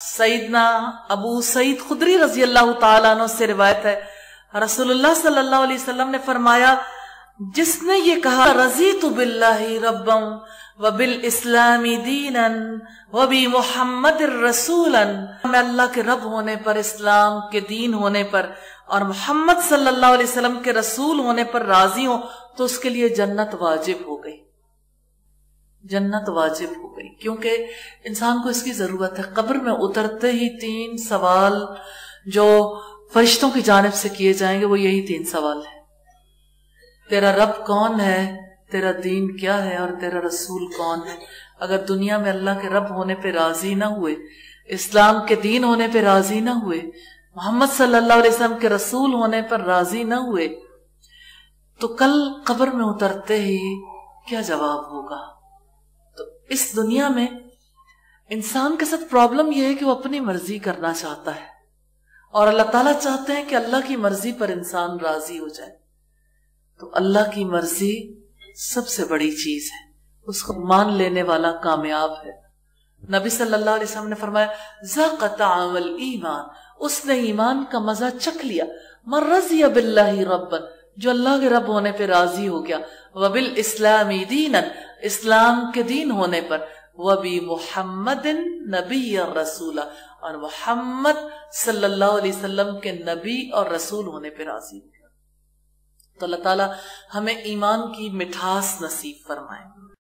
سیدنا ابو سعید خدری رضی اللہ تعالیٰ عنہ سے روایت ہے۔ رسول اللہ صلی اللہ علیہ وسلم نے فرمایا، جس نے یہ کہا، رضیت باللہ ربا وبالاسلام دینا وبی محمد رسولا، میں اللہ کے رب ہونے پر، اسلام کے دین ہونے پر اور محمد صلی اللہ علیہ وسلم کے رسول ہونے پر راضی ہوں، تو اس کے لیے جنت واجب ہو گئی۔ جنت واجب ہو گئی۔ کیونکہ انسان کو اس کی ضرورت ہے۔ قبر میں اترتے ہی تین سوال جو فرشتوں کی جانب سے کیے جائیں گے، وہ یہی تین سوال ہے تیرا رب کون ہے؟ تیرا دین کیا ہے؟ اور تیرا رسول کون ہے؟ اگر دنیا میں اللہ کے رب ہونے پہ راضی نہ ہوئے، اسلام کے دین ہونے پہ راضی نہ ہوئے، محمد صلی اللہ علیہ وسلم کے رسول ہونے پر راضی نہ ہوئے، تو کل قبر میں اترتے ہی کیا جواب ہوگا؟ اس دنیا میں انسان کے ساتھ پرابلم یہ ہے کہ وہ اپنی مرضی کرنا چاہتا ہے اور اللہ تعالیٰ چاہتے ہیں کہ اللہ کی مرضی پر انسان راضی ہو جائے۔ تو اللہ کی مرضی سب سے بڑی چیز ہے۔ اس کو مان لینے والا کامیاب ہے۔ نبی صلی اللہ علیہ وسلم نے فرمایا ایمان اس نے ایمان کا مزہ چکھ لیا۔ من رضی باللہ ربن جو اللہ کے رب ہونے پہ راضی ہو گیا۔ وبل اسلامی اسلام کے دین ہونے پر۔ وبی محمد نبی اور اور محمد صلی اللہ علیہ وسلم کے نبی اور رسول ہونے پہ راضی ہو گیا۔ تو اللہ تعالیٰ ہمیں ایمان کی مٹھاس نصیب فرمائے۔